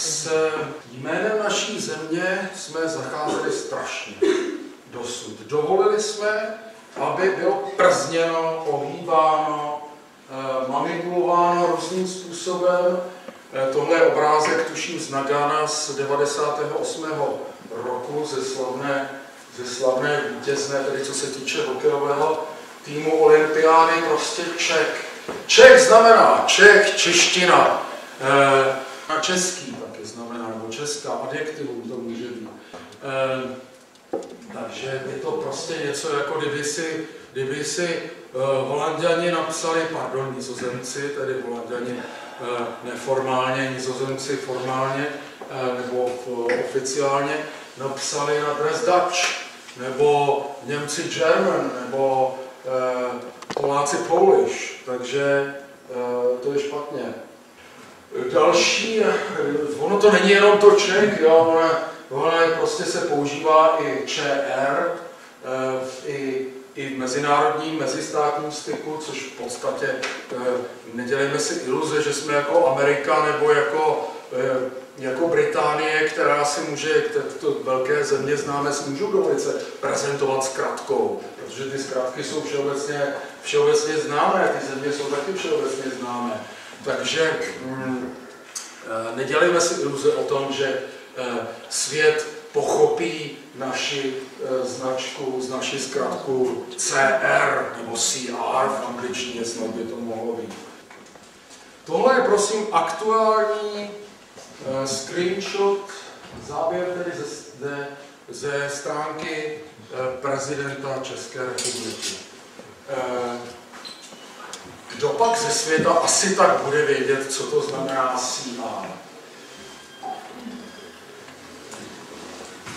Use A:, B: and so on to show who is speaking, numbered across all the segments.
A: S jménem naší země jsme zacházeli strašně dosud. Dovolili jsme, aby bylo przněno, ohýbáno, eh, manipulováno různým způsobem. Eh, tohle je obrázek, tuším, z Nagana z 98. roku ze slavné, ze slavné vítězné, tedy co se týče hokejového týmu olympiády, prostě Čech. Čech znamená Čech, čeština. Na český taky znamená, nebo česká, adjektivum to může být. E, takže je to prostě něco, jako kdyby si, kdyby si uh, holanděni napsali, pardon, nizozemci, tedy holanděni uh, neformálně, nizozemci formálně, uh, nebo uh, oficiálně, napsali na Dres Dutch, nebo Němci German, nebo uh, Poláci Polish, takže uh, to je špatně. Další, ono to není jenom to Čech, jo, ale Tohle prostě se používá i ČR, eh, i, i v mezinárodním, mezistátním styku, což v podstatě eh, nedělejme si iluze, že jsme jako Amerika nebo jako, eh, jako Británie, která si může, to velké země známe, si můžou dovolit se prezentovat zkratkou, protože ty zkratky jsou všeobecně, všeobecně známé, ty země jsou taky všeobecně známé. Takže mm, nedělejme si iluze o tom, že Eh, svět pochopí naši eh, značku, z naši zkrátku CR nebo CR v angličtině snad by to mohlo být. Tohle je prosím aktuální screenshot, záběr tedy ze, ze, ze stránky prezidenta České republiky. Kdo pak ze světa asi tak bude vědět, co to znamená CR?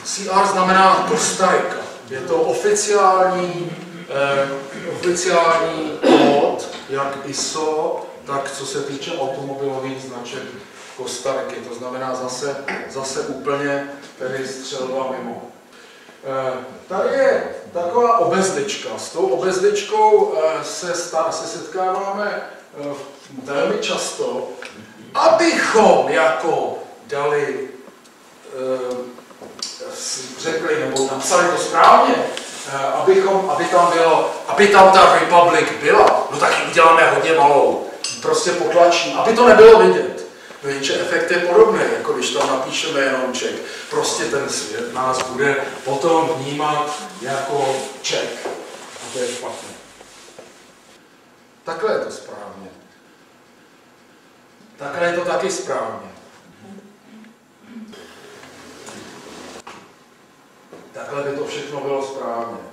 A: CR znamená Kostarika. Je to oficiální, eh, oficiální kód, jak ISO, tak co se týče automobilových značek Kostariky. To znamená zase, zase úplně tedy střelba mimo. Eh, tady je taková obezlička. S tou obezličkou eh, se, stá, se setkáváme eh, velmi často, abychom jako dali řekli nebo napsali to správně, abychom, aby tam bylo, aby tam ta Republic byla, no tak ji uděláme hodně malou, prostě potlačím, aby to nebylo vidět. Jenže efekt je podobný, jako když tam napíšeme jenom Ček. Prostě ten svět nás bude potom vnímat jako Ček. A to je špatné. Takhle je to správně. Takhle je to taky správně. takhle by to všechno bylo správně.